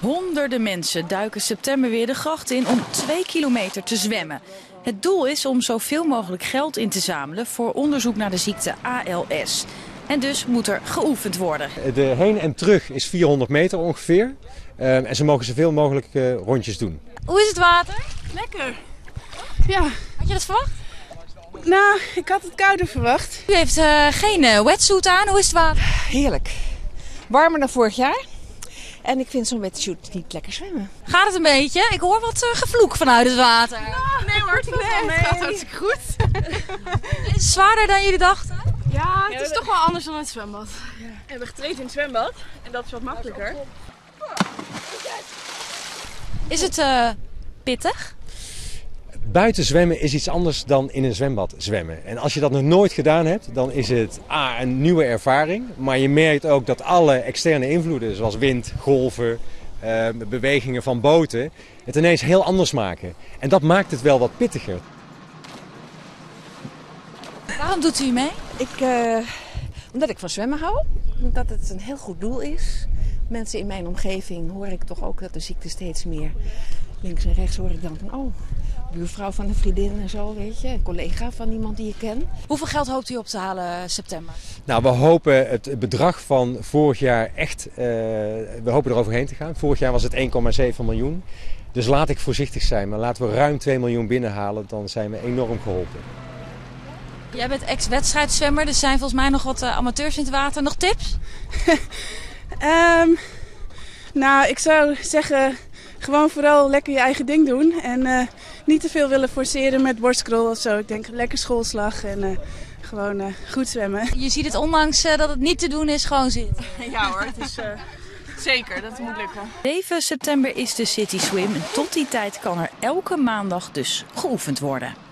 Honderden mensen duiken september weer de gracht in om twee kilometer te zwemmen. Het doel is om zoveel mogelijk geld in te zamelen voor onderzoek naar de ziekte ALS. En dus moet er geoefend worden. De heen en terug is 400 meter ongeveer. Ehm, en ze mogen zoveel mogelijk eh, rondjes doen. Hoe is het water? Lekker. Ja, Had je dat verwacht? nou, ik had het kouder verwacht. U heeft eh, geen eh, wetsuit aan. Hoe is het water? Heerlijk. Warmer dan vorig jaar. En ik vind zo'n wetsuit niet lekker zwemmen. Gaat het een beetje? Ik hoor wat eh, gevloek vanuit het water. Nee hoor, het, nee, het gaat hartstikke goed. Is het zwaarder dan jullie dachten? Ja, het is toch wel anders dan het zwembad. We hebben getraind in het zwembad en dat is wat makkelijker. Is het eh, pittig? Buiten zwemmen is iets anders dan in een zwembad zwemmen. En als je dat nog nooit gedaan hebt, dan is het A, een nieuwe ervaring. Maar je merkt ook dat alle externe invloeden, zoals wind, golven, eh, bewegingen van boten, het ineens heel anders maken. En dat maakt het wel wat pittiger. Waarom doet u mee? Ik, eh, omdat ik van zwemmen hou. Omdat het een heel goed doel is. Mensen in mijn omgeving hoor ik toch ook dat de ziekte steeds meer links en rechts hoor ik dan van oh, buurvrouw van een vriendin en zo, weet je. Een collega van iemand die ik ken. Hoeveel geld hoopt u op te halen eh, september? Nou, we hopen het bedrag van vorig jaar echt, eh, we hopen er overheen te gaan. Vorig jaar was het 1,7 miljoen. Dus laat ik voorzichtig zijn, maar laten we ruim 2 miljoen binnenhalen, dan zijn we enorm geholpen. Jij bent ex-wedstrijdzwemmer, dus zijn volgens mij nog wat eh, amateurs in het water. Nog tips? Ehm, nou, ik zou zeggen, gewoon vooral lekker je eigen ding doen. En eh, niet te veel willen forceren met borstkrol of zo. Ik denk lekker schoolslag en eh, gewoon eh, goed zwemmen. Je ziet het ondanks eh, dat het niet te doen is, gewoon zitten. Ja hoor, het is zeker, dat moet lukken. 7 september is de City Swim en tot die tijd kan er elke maandag dus geoefend worden.